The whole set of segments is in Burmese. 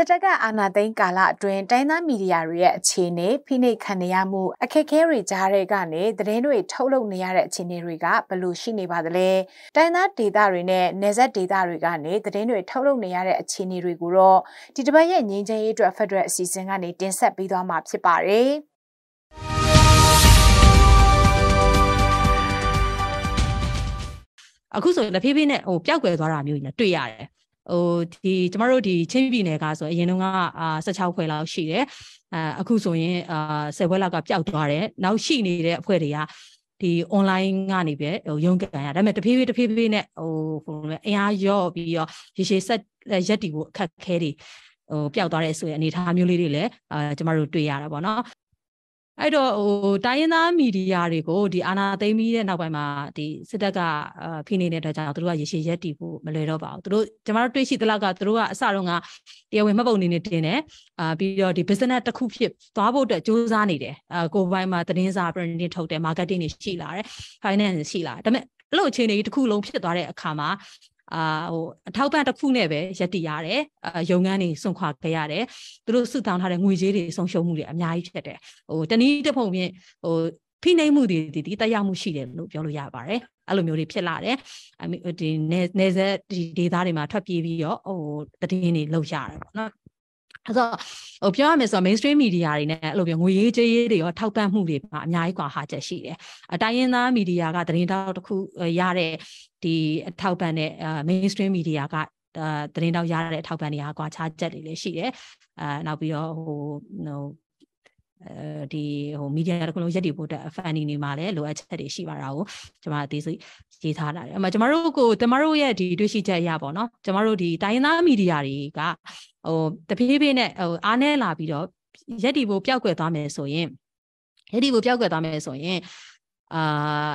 စစ်တပ်ကအာဏာသိမ်းကာလအတွင်းတိုင်းသားမီဒီယာတွေရဲ့အခြေအနေဖိနှိပ်ခံရမှုအခက်အခဲတွေကြားတွေကနေသတင်းတွေထုတ်လုပ်နေရတဲ့အခြေအနေတွေကဘယ်လိုရှိနေပါသလဲတိုင်းသားဒေသတွေနဲ့နယ်စပ်ဒေသတွေကနေသတင်းတွေထုတ်လုပ်နေရတဲ့အခြေအနေတွေကိုတော့ဒီတစ်ပတ်ရဲ့ငြိမ်းချမ်းရေးအတွက်ဖက်ဒရယ်အစီအစဉ်ကနေတင်ဆက်ပေးသွားမှာဖြစ်ပါတယ်အခုဆိုရင်တဖြည်းဖြည်းနဲ့ဟိုပျောက်ကွယ်သွားတာမျိုးကြီးတွေ့ရတယ် ဟိုဒီကျမတို့ဒီချင်းပြည်နယ်ကဆိုအရင်တုန်းကအာ16ခွဲလောက်ရှိတယ်အာအခုဆိုရင်အာ10ခွဲလောက်ကပျောက်သွားတယ်နောက်ရှိနေတဲ့အဖွဲ့တွေကဒီ online ကနေပဲဟိုရုံးကန်ရဒါပေမဲ့တဖြည်းဖြည်းတဖြည်းဖြည်းနဲ့ဟိုဟိုအင်အားရော့ပြီးတော့ရေရှည်ဆက်ရက်တီကိုအခက်ခဲတွေဟိုပျောက်သွားတဲ့ဆိုရင်အနေအထားမျိုးလေးတွေလည်းအာကျမတို့တွေ့ရတာပေါ့နော် အဲ့တော့ဟိုတိုင်းရင်းသားမီဒီယာတွေကိုဒီအာဏာသိမ်းပြီးတဲ့နောက်ပိုင်းမှာဒီစစ်တပ်ကဖိနေတဲ့အတွက်ကြောင့်သူတို့ကရေရှည်ရက်တည်ဖို့မလွယ်တော့ပါဘူးသူတို့ကျမတို့တွေ့ရှိသလောက်ကသူတို့ကအစတုန်းကတရားဝင်မှတ်ပုံနေနေတင်တယ်အာပြီးတော့ဒီ business တစ်ခုဖြစ်သွားဖို့အတွက်စ조사နေတယ်အာကိုယ်ပိုင်မှာသတင်းစာ printing ထုတ်တယ် marketing တွေရှိလာတယ် finance ရှိလာတယ်ဒါပေမဲ့အဲ့လိုအခြေအနေကြီးတစ်ခုလုံးဖြစ်သွားတဲ့အခါမှာ အာဟိုအထောက်ပံ့တစ်ခုနဲ့ပဲရက်တည်ရတယ်အာရုံငန်းတွေစွန့်ခွာခဲ့ရတယ်သူတို့စုတောင်းထားတဲ့ငွေကြေးတွေဆုံးရှုံးမှုတွေအများကြီးဖြစ်တယ်ဟိုတနည်းတစ်ပုံဖြင့်ဟိုဖိနှိပ်မှုတွေဒီတက်ရောက်မှုရှိတယ်လို့ပြောလို့ရပါတယ်အဲ့လိုမျိုးတွေဖြစ်လာတယ်အဒီနေနေဆက်ဒီဒေသတွေမှာထွက်ပြေးပြီးတော့ဟိုတည်င်းတွေလောက်ရတယ်ပေါ့နော် အဲ့တော့ဟိုပြောရမယ်ဆိုတော့ mainstream media တွေနဲ့အဲ့လိုမျိုးငွေရေးကြေးရေးတွေရောထောက်ပံ့မှုတွေပါအများကြီးကွာဟာချက်ရှိတယ်။အတိုင်းရင်းသား media ကသတင်းတောက်တစ်ခုရတဲ့ဒီအထောက်ပံ့တဲ့ mainstream media ကအဲသတင်းတောက်ရတဲ့အထောက်ပံ့တွေဟာကွာခြားချက်တွေလည်းရှိတယ်။အဲနောက်ပြီးတော့ဟိုဟို ဒီဟိုမီဒီယာတစ်ခုလုံးရက်တည်ဖို့အတွက် funding တွေမှာလည်းလိုအပ်ချက်တွေရှိပါတာကိုကျွန်မအသေးစိတ်ရေးထားတာတယ်အမှကျွန်တော်တို့ကိုကျွန်တော်တို့ရဲ့ဒီတွေ့ရှိချက်အရပေါ့နော်ကျွန်တော်တို့ဒီတိုင်းသားမီဒီယာတွေကဟိုတဖြည်းဖြည်းနဲ့ဟိုအားနဲလာပြီးတော့ရက်တည်ဖို့ပျောက်ကွယ်သွားမယ်ဆိုရင်ရက်တည်ဖို့ပျောက်ကွယ်သွားမယ်ဆိုရင်အာ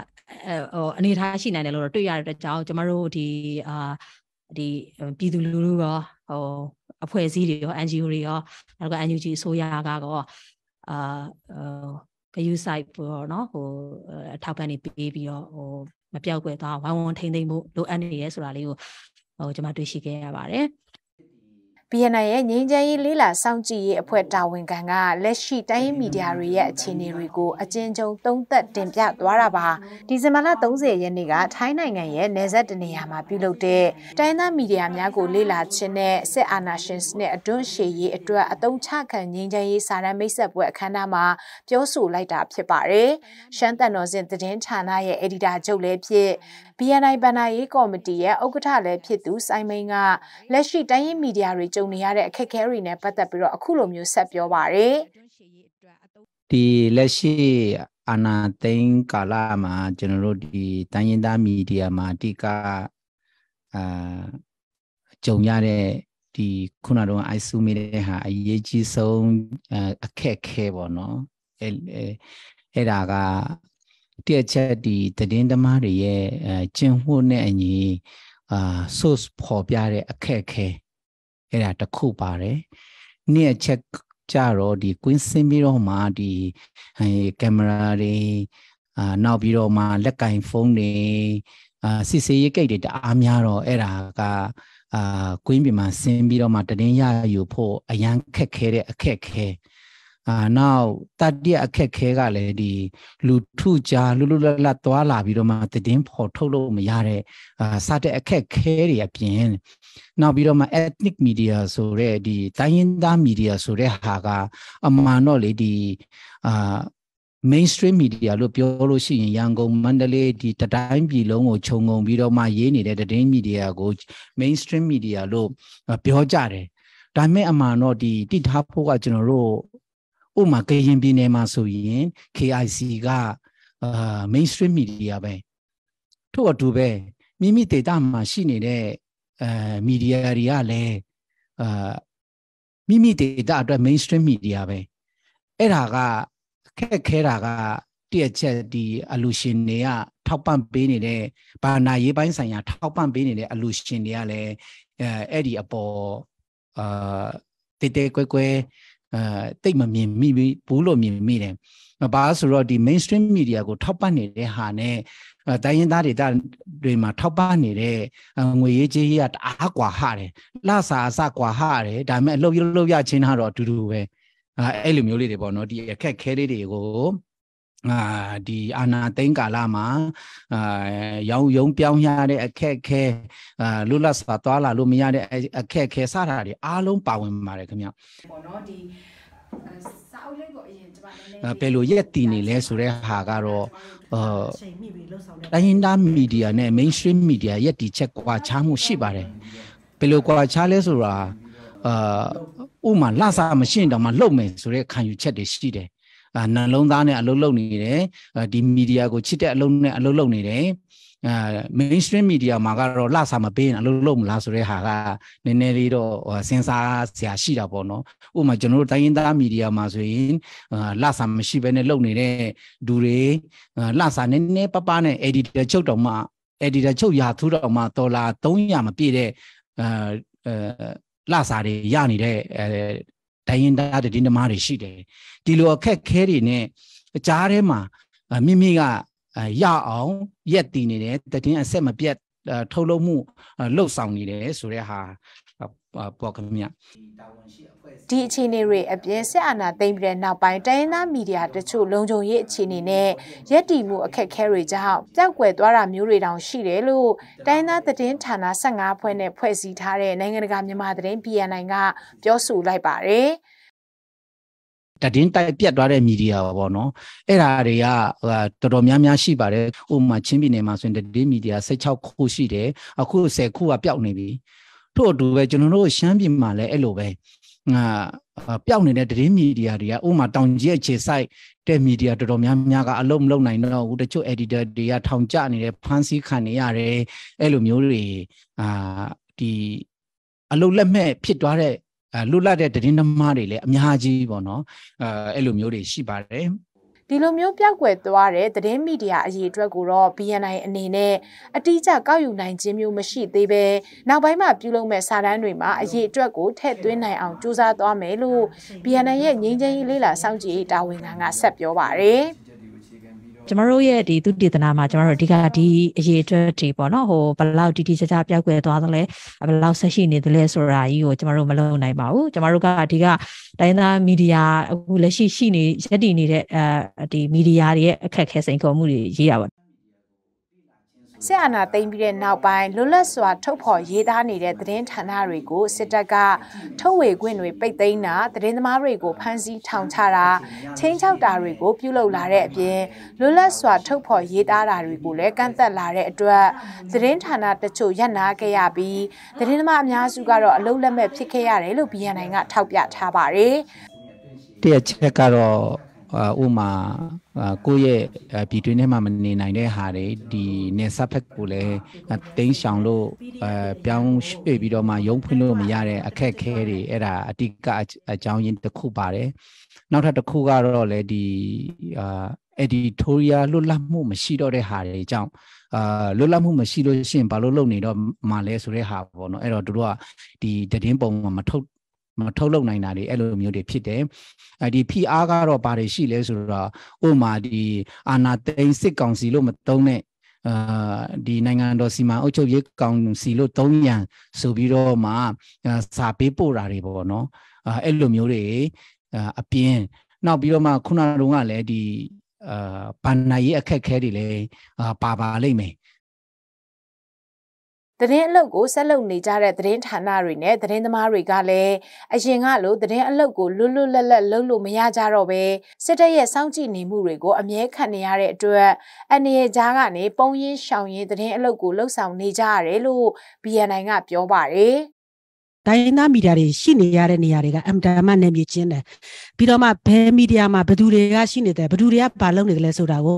ဟိုအနေထားရှိနိုင်တယ်လို့တွေ့ရတဲ့ကြောင့်ကျွန်တော်တို့ဒီအာဒီပြည်သူလူထုရောဟိုအဖွဲ့အစည်းတွေရော NGO တွေရောနောက်က NUG အစိုးရကတော့ အာဂယုဆိုင်ပေါ့နော်ဟိုအထောက်ပံ့နေပေးပြီးတော့ဟိုမပြောက်ကွယ်သွားဝိုင်းဝန်းထိမ့်သိမ့်မှုလိုအပ်နေရဲဆိုတာလေးကိုဟိုကျွန်မတွေ့ရှိခဲ့ရပါတယ် BNI ရဲ့ငြိမ်းချမ်းရေးလေးလာစောင့်ကြည့်ရေးအဖွဲ့တာဝန်ခံကလက်ရှိတိုင်းရင်းမီဒီယာတွေရဲ့အခြေအနေတွေကိုအကျဉ်းချုပ်သုံးသပ်တင်ပြသွားတာပါဒီဇင်ဘာလ30ရက်နေ့ကထိုင်းနိုင်ငံရဲ့နေဆက်တနေရာမှာပြုလုပ်တဲ့တိုင်းသားမီဒီယာများကိုလေးလာခြင်းနဲ့စစ်အာဏာရှင်စနစ်အတွန်းရှည်ရေးအတွက်အတုံးချခံငြိမ်းချမ်းရေးစာရန်မိတ်ဆက်ပွဲအခမ်းအနားမှာပြောဆိုလိုက်တာဖြစ်ပါတယ်ရှမ်းတန်တော်စင်သတင်းဌာနရဲ့အက်ဒီတာချုပ်လည်းဖြစ် BNI ဘဏ္ဍာရေးကော်မတီရဲ့ဥက္ကဋ္ဌလည်းဖြစ်သူစိုင်းမိန်ကလက်ရှိတိုင်းရင်းမီဒီယာတွေကြုံနေရတဲ့အခက်အခဲတွေနဲ့ပတ်သက်ပြီးတော့အခုလိုမျိုးဆက်ပြောပါရယ်ဒီလက်ရှိအာနာသိန်းကာလမှာကျွန်တော်တို့ဒီတိုင်းရင်းသားမီဒီယာမှာအဓိကအာကြုံရတဲ့ဒီခုနကတော့အိုက်ဆူမီတဲ့ဟာအရေးကြီးဆုံးအခက်ခဲပေါ့နော်အဲအဲ့ဒါကတည့်ချက်ဒီသတင်းသမားတွေရဲ့အဲကျင့်ဝတ်နဲ့အညီအာ source ပေါ်ပြတဲ့အခက်ခဲ အဲ့ဒါတစ်ခုပါတယ်နေ့အချက်ကြတော့ဒီ queen ဆင်းပြီးတော့မှဒီအဲကင်မရာတွေအာနောက်ပြီးတော့မှလက်ကင်ဖုန်းတွေအာစစ်စေးရေးကိတ်တွေတအားများတော့အဲ့ဒါကအာကွင်းပြင်မှာဆင်းပြီးတော့မှတရင်ရယူဖို့အရန်ခက်ခဲတဲ့အခက်ခဲ အာနောက်တတိယအခက်ခဲကလည်းဒီလူထုကြားလူလူလတ်လတ်သွားလာပြီးတော့မှတည်င်းဖော်ထုတ်လို့မရတဲ့အာစတဲ့အခက်ခဲတွေအပြင်နောက်ပြီးတော့မှ ethnic media ဆိုတဲ့ဒီတိုင်းရင်းသား media ဆိုတဲ့ဟာကအမှန်တော့လေဒီအာ mainstream media လို့ပြောလို့ရှိရင်ရန်ကုန်မန္တလေးဒီတတိုင်းပြည်လုံးကိုခြုံငုံပြီးတော့မှရေးနေတဲ့သတင်း media ကို mainstream media လို့ပြောကြတယ်ဒါပေမဲ့အမှန်တော့ဒီတိထားဖို့ကကျွန်တော်တို့ ဥမာကရင်ပြည်နယ်မှာဆိုရင် KIC ကအာ mainstream media ပဲထို့အတူပဲမိမိဒေတာမှာရှိနေတဲ့အဲမီဒီယာတွေကလည်းအာမိမိဒေတာအတွက် mainstream media ပဲအဲ့ဒါကခက်ခဲတာကတည့်ချက်ဒီအလူရှင်တွေကထောက်ပံ့ပေးနေတဲ့ဘာနာရေးပိုင်းဆိုင်ရာထောက်ပံ့ပေးနေတဲ့အလူရှင်တွေကလည်းအဲအဲ့ဒီအပေါ်အာတေးတေးကွဲကွဲ အဲတိတ်မမြင်မိဘူးလို့မြင်မိတယ်။ဘာဆိုတော့ဒီ mainstream media ကိုထောက်ပံ့နေတဲ့ဟာနဲ့တိုင်းရင်းသားတွေတတွေမှာထောက်ပံ့နေတဲ့ငွေရေးကြေးရတအားကွာဟတယ်။လှစာအစကွာဟတယ်။ဒါပေမဲ့အလုပ်ရလုပ်ရချင်းတော့အတူတူပဲ။အဲအဲ့လိုမျိုးလေးတွေပေါ့နော်ဒီအခက်ခဲလေးတွေကို အာဒီအာနာသိန်းကာလမှာအာရောင်ယုံပြောင်းရတဲ့အခက်ခဲအာလွတ်လပ်စွာသွားလာလို့မရတဲ့အခက်ခဲစတာတွေအားလုံးပါဝင်ပါတယ်ခင်ဗျပေါ့နော်ဒီစာအုပ်လေးကိုအရင်ကျွန်မနည်းနည်းဘယ်လိုရက်တည်နေလဲဆိုတဲ့ဟာကတော့အာတိုင်းရင်းသားမီဒီယာနဲ့ mainstream media ရက်တည်ချက်ကွာခြားမှုရှိပါတယ်ဘယ်လိုကွာခြားလဲဆိုတာအာဥမာလှစာမရှိရင်တော့မှလှုပ်မယ်ဆိုတဲ့ခံယူချက်တွေရှိတယ်အာ နှလုံးသားနဲ့အလုပ်လုပ်နေတယ်ဒီမီဒီယာကိုချစ်တဲ့အလုပ်နဲ့အလုပ်လုပ်နေတယ်အာ mainstream media မှာကတော့လှစာမပေးရင်အလုပ်လုပ်မလားဆိုတဲ့ဟာကနည်းနည်းလေးတော့စဉ်းစားစရာရှိတာပေါ့နော်ဥပမာကျွန်တော်တို့တိုင်းရင်းသားမီဒီယာမှာဆိုရင်လှစာမရှိဘဲနဲ့လုပ်နေတဲ့ဒူတွေလှစာနည်းနည်းပပနဲ့ editor ချုပ်တော်မှ editor ချုပ်ရာထူးတော်မှဒေါ်လာ300မပြည့်တဲ့အာလှစာတွေရနေတဲ့အဲ တိုင်းရင်းသားတည်င်းသမားတွေရှိတယ်ဒီလိုအခက်ခဲတွေနဲ့အကြားထဲမှာမိမိကရအောင်ရက်တည်နေတယ်တည်င်းအဆက်မပြတ်ထုတ်လုပ်မှုလှုပ်ဆောင်နေတယ်ဆိုတဲ့ဟာ ပေါ်ကမြဒီအခြေအနေတွေအပြင်ဆက်အာဏာသိမ်းပြီးတဲ့နောက်ပိုင်းတိုင်းရင်းသားမီဒီယာတချို့လုံခြုံရေးအခြေအနေနဲ့ရက်တီမှုအခက်အခဲတွေကြောင့်ပျောက်ကွယ်သွားတာမျိုးတွေတောင်ရှိတယ်လို့တိုင်းရင်းသားသတင်းဌာန15ဖွဲ့နဲ့ဖွဲ့စည်းထားတဲ့နိုင်ငံတကာမြန်မာသတင်း BNN ကပြောဆိုလိုက်ပါတယ်။တည်င်းတိုက်ပြတ်သွားတဲ့မီဒီယာပေါ့နော်အဲ့ဒါတွေကတော်တော်များများရှိပါတယ်ဥပမာချင်းပြည်နယ်မှာဆိုရင်တည်င်းမီဒီယာ16ခုရှိတယ်အခု10ခုကပျောက်နေပြီ ထို့အတူပဲကျွန်တော်တို့ရှမ်းပြည်မှာလည်းအဲ့လိုပဲငါပျောက်နေတဲ့တည်င်းမီဒီယာတွေကဥပမာတောင်ကြီးအခြေဆိုင်တဲ့မီဒီယာတော်တော်များများကအလုံးမလုံးနိုင်တော့ဘူးတချို့ editor တွေကထောင်ကျနေတယ်ဖမ်းဆီးခံနေရတယ်အဲ့လိုမျိုးတွေအာဒီအလုံးလက်မဲ့ဖြစ်သွားတဲ့အဲလွတ်လပ်တဲ့သတင်းသမားတွေလည်းအများကြီးပေါ့နော်အဲအဲ့လိုမျိုးတွေရှိပါတယ် ဒီလိုမျိုးပြောက်ွယ်သွားတဲ့သတင်းမီဒီယာအရေးအတွက်ကိုတော့ BNI အနေနဲ့အတိအကျကောက်ယူနိုင်ခြင်းမျိုးမရှိသေးပဲနောက်ပိုင်းမှာပြုလုပ်မဲ့စာတမ်းတွေမှာအရေးအတွက်ကိုထည့်သွင်းနိုင်အောင်ကြိုးစားသွားမယ်လို့ BNI ရဲ့ငြိမ်းချမ်းရေးလေးလာစောင့်ကြည့်ရေးတာဝန်ခံကဆက်ပြောပါရယ်။ ကျမတို့ရဲ့ဒီသူတည်တနာမှာကျမတို့အဓိကဒီအရေးအတွက်တွေပေါ့နော်ဟိုဘယ်လောက်တီတီကြကြပြောက်ွယ်သွားသလဲဘယ်လောက်ဆက်ရှိနေသလဲဆိုတာကြီးကိုကျမတို့မလုပ်နိုင်ပါဘူးကျမတို့ကအဓိကတိုင်းသားမီဒီယာအခုလက်ရှိရှိနေရက်တည်နေတဲ့အဲဒီမီဒီယာတွေရဲ့အခက်အခဲစိန်ခေါ်မှုတွေရေးတာပါ စစ်အာဏာသိမ်းပြီးတဲ့နောက်ပိုင်းလွတ်လပ်စွာထုတ်ဖော်ရေးသားနေတဲ့သတင်းဌာနတွေကိုစစ်တပ်ကထုတ်ဝေခွင့်တွေပိတ်သိမ်းတာသတင်းသမားတွေကိုဖမ်းဆီးထောင်ချတာချင်းချောက်တာတွေကိုပြုလုပ်လာတဲ့အပြင်လွတ်လပ်စွာထုတ်ဖော်ရေးသားတာတွေကိုလည်းကန့်သက်လာတဲ့အတွက်သတင်းဌာနတချို့ရပ်နာခဲ့ရပြီးသတင်းသမားအများစုကတော့အလုံးလက်မဲ့ဖြစ်ခဲ့ရတယ်လို့ BNN ကထောက်ပြထားပါတယ်။တရချက်ကတော့ ဥမာကိုယ့်ရဲ့ပြည်တွင်းထဲမှာမနေနိုင်တဲ့ဟာတွေဒီနေဆက်ဖက်ကိုလည်းတင်းရှောင်လို့အဲပြောင်းရွှေ့ပြီးတော့မှရုံးဖွင့်လို့မရတဲ့အခက်ခဲတွေအဲ့ဒါအတိကအကြောင်းရင်းတစ်ခုပါတယ်နောက်ထပ်တစ်ခုကတော့လေဒီအာ editorial လွတ်လပ်မှုမရှိတော့တဲ့ဟာတွေအကြောင်းအာလွတ်လပ်မှုမရှိလို့ရှိရင်ဘာလို့လုပ်နေတော့မှလဲဆိုတဲ့ဟာပေါ့နော်အဲ့တော့တို့ကဒီတည်င်းပုံမှာမထုတ် မထုတ်လုပ်နိုင်တာတွေအဲ့လိုမျိုးတွေဖြစ်တယ်အဲဒီ PR ကတော့ဘာတွေရှိလဲဆိုတော့ဥမာဒီအာနာသိန်းစစ်ကောင်စီလို့မသုံးတဲ့အာဒီနိုင်ငံတော်စီမံအုပ်ချုပ်ရေးကောင်စီလို့သုံးရန်ဆိုပြီးတော့မှစာပေးပို့တာတွေပေါ့နော်အဲအဲ့လိုမျိုးတွေအပြင်းနောက်ပြီးတော့မှခုနကလည်းဒီအာဗန္နာရေးအခက်ခဲတွေလည်းပါပါလိမ့်မယ် သတင်းအလုပ်ကိုဆက်လုပ်နေကြတဲ့သတင်းဌာနတွေနဲ့သတင်းသမားတွေကလည်းအရင်ကလိုသတင်းအလုပ်ကိုလွတ်လွတ်လပ်လပ်လုပ်လို့မရကြတော့ပဲစစ်တပ်ရဲ့စောင့်ကြည့်နေမှုတွေကိုအမြဲခံနေရတဲ့အတွက်အနေရကြားကနေပုံရင်းရှောင်ရင်းသတင်းအလုပ်ကိုလှုပ်ဆောင်နေကြရတယ်လို့ BNN ကပြောပါတယ် တိုင်းရင်းသားမီဒီယာတွေရှိနေရတဲ့နေရာတွေကအမ်တမနယ်မြေချင်းတယ်ပြီးတော့မှဘယ်မီဒီယာမှာဘယ်သူတွေကရှိနေတယ်ဘယ်သူတွေကဘာလုပ်နေတယ်လဲဆိုတာကို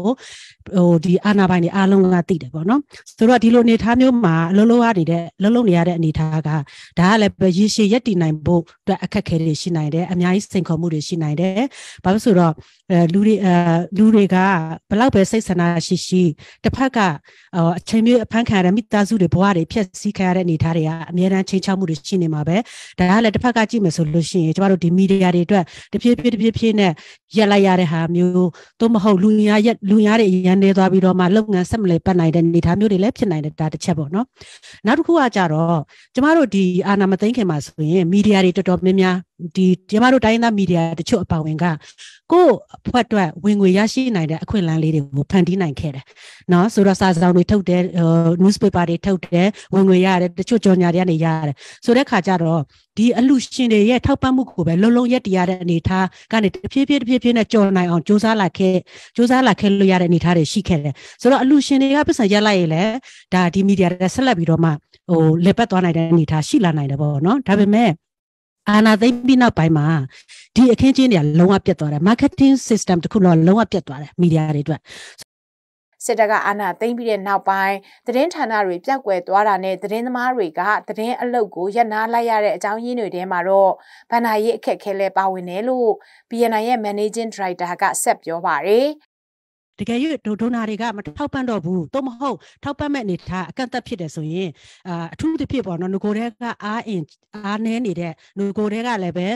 ဟိုဒီအာနာပိုင်တွေအားလုံးကသိတယ်ပေါ့နော်ဆိုတော့ဒီလိုအနေထားမျိုးမှာအလုံးလုံးရနေတဲ့လုံးလုံးနေရတဲ့အနေထားကဒါကလည်းပဲရေရှည်ရက်တည်နိုင်ဖို့အတွက်အခက်အခဲတွေရှိနိုင်တယ်အများကြီးစိန်ခေါ်မှုတွေရှိနိုင်တယ်ဘာလို့ဆိုတော့အဲလူတွေအဲလူတွေကဘလောက်ပဲစိတ်ဆန္ဒရှိရှိတစ်ဖက်ကအချိန်မျိုးအဖမ်းခံရတဲ့မိသားစုတွေဘဝတွေဖြည့်ဆည်းခံရတဲ့အနေအထားတွေကအများအားချင်းချောက်မှုတွေရှိနေမှာပဲဒါကလည်းတစ်ဖက်ကကြည့်မယ်ဆိုလို့ရှိရင်ကျမတို့ဒီမီဒီယာတွေအတွက်တဖြည်းဖြည်းတဖြည်းဖြည်းနဲ့ရက်လိုက်ရတဲ့ဟာမျိုးသို့မဟုတ်လူများရက်လူများတွေရန်နေသွားပြီးတော့မှလုပ်ငန်းဆက်မလဲပတ်နိုင်တဲ့အနေအထားမျိုးတွေလည်းဖြစ်နိုင်တယ်ဒါတစ်ချက်ပေါ့နော်နောက်တစ်ခုကကြတော့ကျမတို့ဒီအာနာမသိခင်မှာဆိုရင်မီဒီယာတွေတော်တော်များများဒီကျမတို့တိုင်းသားမီဒီယာတချို့အပါဝင်ကကို့အဖွဲ့အတွက်ဝင်ငွေရရှိနိုင်တဲ့အခွင့်အလမ်းလေးတွေကိုဖန်တီးနိုင်ခဲ့တယ်။နော်ဆိုတော့စာဆောင်တွေထုတ်တယ် newspaper တွေထုတ်တယ်ဝင်ငွေရတယ်တချို့ကြော်ညာတွေကနေရတယ်ဆိုတဲ့ခါကျတော့ဒီအလူရှင်တွေရဲ့ထောက်ပံ့မှုကိုပဲလုံးလုံးရက်တရတဲ့အနေထားကနေတဖြည်းဖြည်းတဖြည်းဖြည်းနဲ့ကြော်နိုင်အောင်စူးစမ်းလာခဲ့စူးစမ်းလာခဲ့လို့ရတဲ့အနေထားတွေရှိခဲ့တယ်ဆိုတော့အလူရှင်တွေကပတ်စံရက်လိုက်ရင်လည်းဒါဒီမီဒီယာတွေဆက်လက်ပြီးတော့မှဟိုလက်ပတ်သွားနိုင်တဲ့အနေထားရှိလာနိုင်တယ်ပေါ့နော်ဒါပေမဲ့ အာနာသိမ့်ပြီးနောက်ပိုင်းမှာဒီအခင်းချင်းတွေကလုံးဝပြတ်သွားတယ် marketing system တခုလုံးလုံးဝပြတ်သွားတယ်မီဒီယာတွေအတွက်စစ်တပ်ကအာဏာသိမ်းပြီးတဲ့နောက်ပိုင်းသတင်းဌာနတွေပြက်ကွယ်သွားတာနဲ့သတင်းသမားတွေကသတင်းအလုပ်ကိုရပ်နားလိုက်ရတဲ့အကြောင်းရင်းတွေထဲမှာတော့ဗန္နာရေးအခက်ခဲလဲပါဝင်တယ်လို့ BNI ရဲ့ Managing Director ကဆက်ပြောပါတယ် တကယ်၍ဒိုနာတွေကမထောက်ပံ့တော့ဘူးသို့မဟုတ်ထောက်ပံ့မဲ့အနေထားအကန့်အသတ်ဖြစ်တယ်ဆိုရင်အာအထူးသဖြင့်ပေါ့နော်ငကိုတွေကအားအင်အားနည်းနေတဲ့ငကိုတွေကလည်းပဲ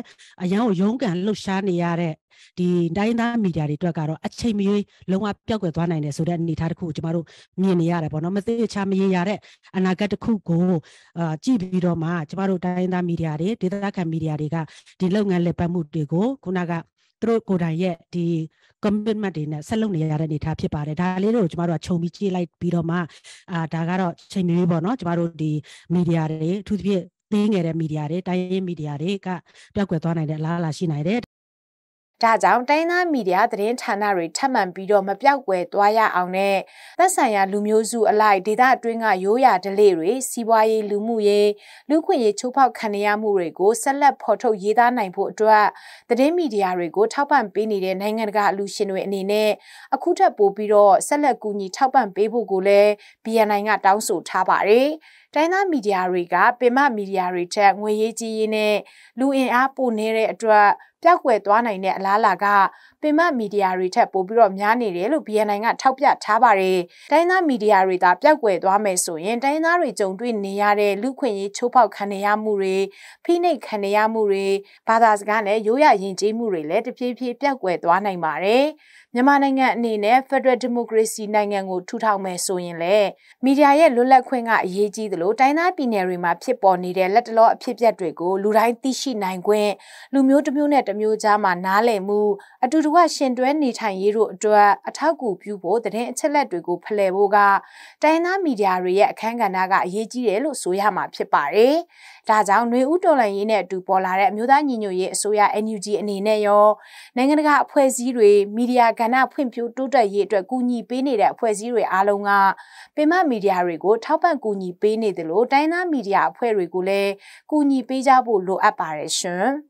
အရန်ကိုရုန်းကန်လှုပ်ရှားနေရတဲ့ဒီတိုင်းသားမီဒီယာတွေအတွက်ကတော့အချိန်မရွေးလုံးဝပျောက်ကွယ်သွားနိုင်တယ်ဆိုတဲ့အနေအထားတစ်ခုကိုကျမတို့မြင်နေရတယ်ပေါ့နော်မသေးချာမရေရတဲ့အနာဂတ်တစ်ခုကိုအာကြည့်ပြီးတော့မှကျမတို့တိုင်းသားမီဒီယာတွေဒေသခံမီဒီယာတွေကဒီလုပ်ငန်းလက်ပတ်မှုတွေကိုခုနက သူတို့ကိုယ်တိုင်ရဲ့ဒီ commitment တွေနဲ့ဆက်လုပ်နေရတဲ့အနေအထားဖြစ်ပါတယ်ဒါလေးတို့ကျမတို့ကခြုံပြီးကြည့်လိုက်ပြီးတော့မှအာဒါကတော့ချိန်မီပေါ့နော်ကျမတို့ဒီမီဒီယာတွေအထူးသဖြင့်သေးငယ်တဲ့မီဒီယာတွေတိုင်းရင်းမီဒီယာတွေကပြောက်ကွယ်သွားနိုင်တဲ့အလားအလာရှိနိုင်တယ် ဒါကြောင့်တိုင်းသားမီဒီယာသတင်းဌာနတွေထပ်မံပြီးတော့မပြောက်ကွယ်သွားရအောင်နဲ့သက်ဆိုင်ရာလူမျိုးစုအလိုက်ဒေသအတွင်းကရိုးရာဓလေ့တွေစီးပွားရေးလူမှုရေးလူခွင့်ရေးချိုးဖောက်ခံရမှုတွေကိုဆက်လက်ဖော်ထုတ်ရေးသားနိုင်ဖို့အတွက်သတင်းမီဒီယာတွေကိုထောက်ပံ့ပေးနေတဲ့နိုင်ငံတကာအလူရှင်တွေအနေနဲ့အခုထပ်ပို့ပြီးတော့ဆက်လက်ကူညီထောက်ပံ့ပေးဖို့ကိုလည်း BNI ကတောင်းဆိုထားပါတယ်။တိုင်းသားမီဒီယာတွေကပင်မမီဒီယာတွေထက်ငွေရေးကြီးရေးနဲ့လူအင်အားပိုနေတဲ့အတွက်ပျောက်ကွယ်သွားနိုင်တဲ့အလားအလာကပင်မမီဒီယာတွေထက်ပိုပြီးတော့များနေတယ်လို့ BNI ကထောက်ပြထားပါတယ်။တိုင်းသားမီဒီယာတွေသာပျောက်ကွယ်သွားမယ်ဆိုရင်တိုင်းသားတွေကြုံတွေ့နေရတဲ့လူခွင့်ရေးချိုးဖောက်ခံရမှုတွေဖိနှိပ်ခံရမှုတွေဘာသာစကားနဲ့ရိုးရယဉ်ကျေးမှုတွေလည်းတဖြည်းဖြည်းပျောက်ကွယ်သွားနိုင်ပါတယ်။မြန်မာနိုင်ငံအနေနဲ့ Federal Democracy နိုင်ငံကိုထူထောင်မယ်ဆိုရင်လည်းမီဒီယာရဲ့လွတ်လပ်ခွင့်ကအရေးကြီးသလိုတိုင်းသားပြည်နယ်တွေမှာဖြစ်ပေါ်နေတဲ့လက်တလောအဖြစ်အပျက်တွေကိုလူတိုင်းသိရှိနိုင်ခွင့်လူမျိုးတစ်မျိုးနဲ့တစ်မျိုးကြားမှာနားလည်မှုအတူတူကရှင်တွဲနေထိုင်ရေးတို့အတွက်အထောက်အကူပြုဖို့တရင်အချက်လက်တွေကိုဖလှယ်ဖို့ကတိုင်းသားမီဒီယာတွေရဲ့အခန်းကဏ္ဍကအရေးကြီးတယ်လို့ဆိုရမှာဖြစ်ပါတယ်။ဒါကြောင့်ຫນွေဦးတော်လှန်ရေးနဲ့အတူပေါ်လာတဲ့အမျိုးသားညီညွတ်ရေးအစိုးရ NUG အနေနဲ့ရောနိုင်ငံတကာအဖွဲ့အစည်းတွေမီဒီယာကဏ္ဍဖွံ့ဖြိုးတိုးတက်ရေးအတွက်ကူညီပေးနေတဲ့အဖွဲ့အစည်းတွေအားလုံးကပင်မမီဒီယာတွေကိုထောက်ပံ့ကူညီပေးနေတယ်လို့တိုင်းသားမီဒီယာအဖွဲ့တွေကိုလည်းကူညီပေးကြဖို့လိုအပ်ပါတယ်ရှင်။